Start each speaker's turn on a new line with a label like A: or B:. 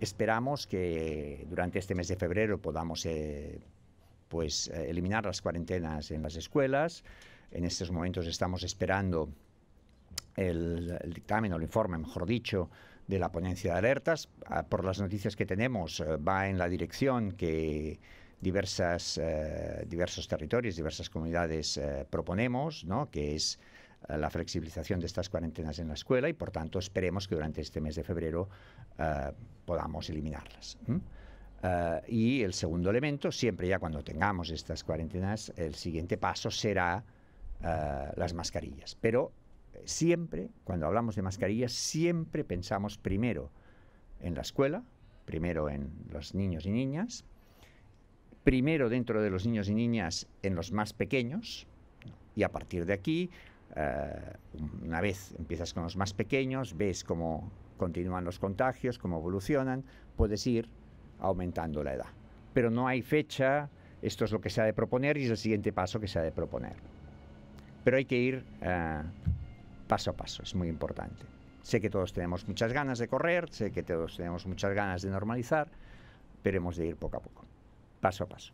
A: esperamos que durante este mes de febrero podamos eh, pues, eh, eliminar las cuarentenas en las escuelas. En estos momentos estamos esperando el, dictamen o el informe, mejor dicho, de la ponencia de alertas. Ah, por las noticias que tenemos, eh, va en la dirección que diversas, diversos territorios, diversas comunidades proponemos, ¿no? que es la flexibilización de estas cuarentenas en la escuela y por tanto esperemos que durante este mes de febrero uh, podamos eliminarlas. Uh, y el segundo elemento, siempre ya cuando tengamos estas cuarentenas, el siguiente paso será las mascarillas. Pero siempre, cuando hablamos de mascarillas, siempre pensamos primero en la escuela, primero en los niños y niñas, primero dentro de los niños y niñas en los más pequeños, y a partir de aquí eh, una vez empiezas con los más pequeños, ves cómo continúan los contagios, cómo evolucionan, puedes ir aumentando la edad. Pero no hay fecha, esto es lo que se ha de proponer y es el siguiente paso que se ha de proponer. Pero hay que ir eh, paso a paso, es muy importante. Sé que todos tenemos muchas ganas de correr, sé que todos tenemos muchas ganas de normalizar, pero hemos de ir poco a poco, paso a paso.